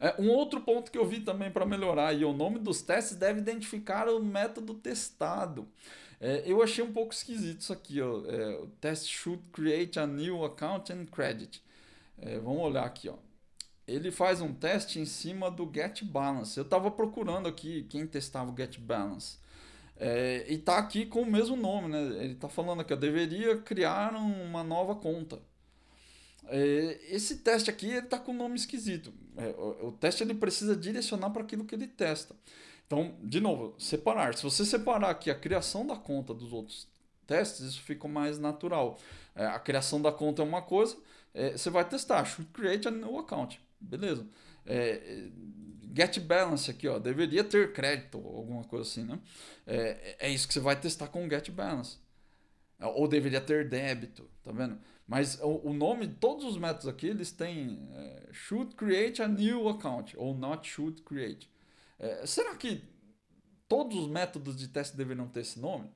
É, um outro ponto que eu vi também para melhorar, e o nome dos testes deve identificar o método testado. É, eu achei um pouco esquisito isso aqui, ó. É, o test should create a new account and credit. É, vamos olhar aqui, ó. Ele faz um teste em cima do get balance. Eu estava procurando aqui quem testava o get balance. É, e tá aqui com o mesmo nome, né? Ele tá falando que eu deveria criar uma nova conta. É, esse teste aqui ele tá com um nome esquisito. É, o, teste ele precisa direcionar para aquilo que ele testa. Então, de novo, separar. Se você separar aqui a criação da conta dos outros testes, isso fica mais natural. É, a criação da conta é uma coisa, você vai testar. Should create a new account. Beleza. Get balance aqui, ó, deveria ter crédito, alguma coisa assim, né? É, é isso que você vai testar com get balance. Ou deveria ter débito, tá vendo? Mas o, o nome de todos os métodos aqui, eles têm é, should create a new account, ou not should create. É, será que todos os métodos de teste deveriam ter esse nome?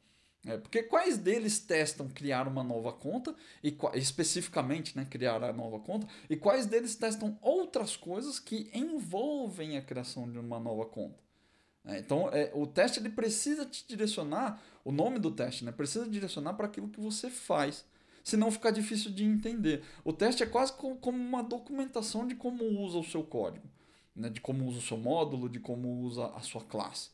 É, porque quais deles testam criar uma nova conta, e especificamente né, criar a nova conta, e quais deles testam outras coisas que envolvem a criação de uma nova conta? É, então, é, o teste ele precisa te direcionar, o nome do teste né, precisa direcionar para aquilo que você faz, senão fica difícil de entender. O teste é quase como uma documentação de como usa o seu código né, de como usa o seu módulo, de como usa a sua classe.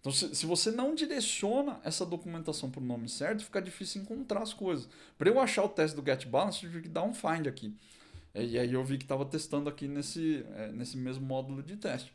Então, se, se você não direciona essa documentação para o nome certo, fica difícil encontrar as coisas. Para eu achar o teste do getBalance, eu tive que dar um find aqui. E aí eu vi que estava testando aqui nesse, é, nesse mesmo módulo de teste.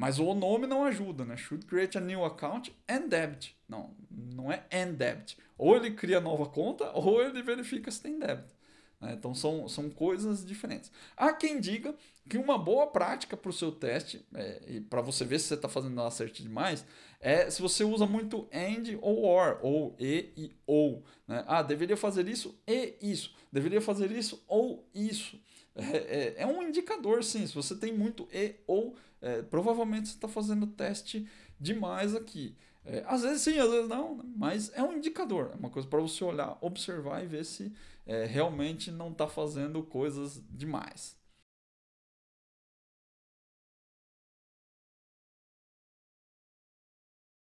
Mas o nome não ajuda, né? Should create a new account and debit. Não, não é and debit. Ou ele cria nova conta, ou ele verifica se tem débito. Né? Então são, são coisas diferentes. Há quem diga que uma boa prática para o seu teste, é, e para você ver se você está fazendo ela certo demais, é se você usa muito and ou or, ou e e ou. Né? Ah, deveria fazer isso e isso. Deveria fazer isso ou isso. É, é, é um indicador, sim. Se você tem muito e ou, é, provavelmente você está fazendo teste demais aqui. É, às vezes sim, às vezes não, né? mas é um indicador, é uma coisa para você olhar, observar e ver se é, realmente não está fazendo coisas demais.